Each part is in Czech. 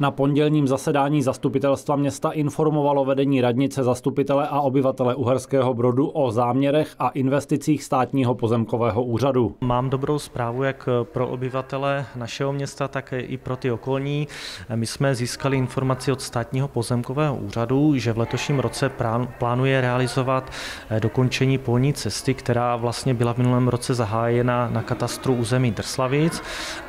Na pondělním zasedání zastupitelstva města informovalo vedení radnice zastupitele a obyvatele Uherského Brodu o záměrech a investicích státního pozemkového úřadu. Mám dobrou zprávu jak pro obyvatele našeho města, tak i pro ty okolní. My jsme získali informaci od státního pozemkového úřadu, že v letošním roce plánuje realizovat dokončení polní cesty, která vlastně byla v minulém roce zahájena na katastru území Drslavic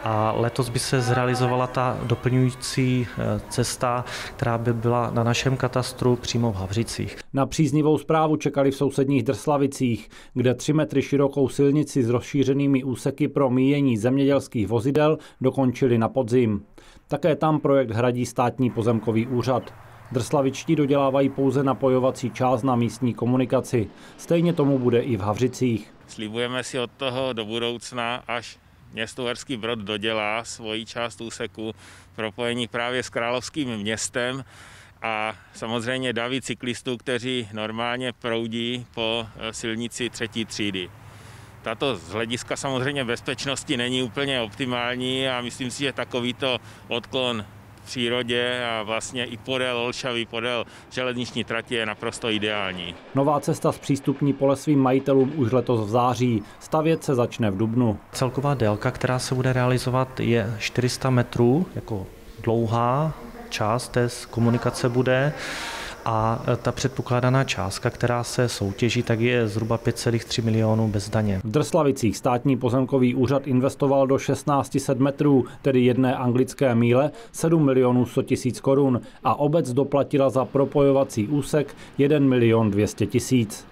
a letos by se zrealizovala ta doplňující Eh, cesta, která by byla na našem katastru přímo v Havřicích. Na příznivou zprávu čekali v sousedních Drslavicích, kde 3 metry širokou silnici s rozšířenými úseky pro míjení zemědělských vozidel dokončili na podzim. Také tam projekt hradí státní pozemkový úřad. Drslavičtí dodělávají pouze napojovací část na místní komunikaci. Stejně tomu bude i v Havřicích. Slibujeme si od toho do budoucna, až město Uherský Brod dodělá svoji část úseku propojení právě s královským městem a samozřejmě daví cyklistů, kteří normálně proudí po eh, silnici třetí třídy. Tato z hlediska samozřejmě bezpečnosti není úplně optimální a myslím si, že takovýto odklon přírodě a vlastně i podél Olšavy, podél železniční trati je naprosto ideální. Nová cesta zpřístupní pole svým majitelům už letos v září. Stavět se začne v Dubnu. Celková délka, která se bude realizovat, je 400 metrů, jako dlouhá část té komunikace bude a ta předpokládaná částka, která se soutěží, tak je zhruba 5,3 milionů bez daně. V Drslavicích státní pozemkový úřad investoval do 1600 metrů, tedy jedné anglické míle, 7 milionů 100 tisíc korun a obec doplatila za propojovací úsek 1 milion 200 tisíc.